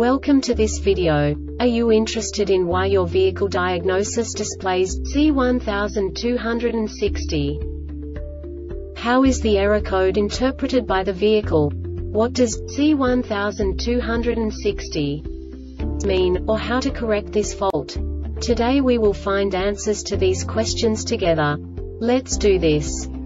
Welcome to this video. Are you interested in why your vehicle diagnosis displays C1260? How is the error code interpreted by the vehicle? What does C1260 mean, or how to correct this fault? Today we will find answers to these questions together. Let's do this.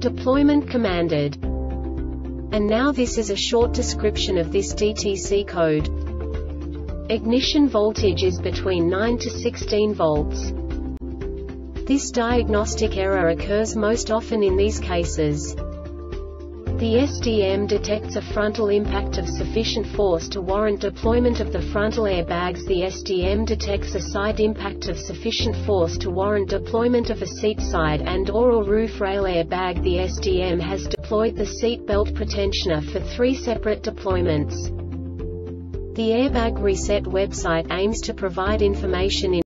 deployment commanded. And now this is a short description of this DTC code. Ignition voltage is between 9 to 16 volts. This diagnostic error occurs most often in these cases. The SDM detects a frontal impact of sufficient force to warrant deployment of the frontal airbags. The SDM detects a side impact of sufficient force to warrant deployment of a seat side and or, or roof rail airbag. The SDM has deployed the seat belt pretensioner for three separate deployments. The Airbag Reset website aims to provide information in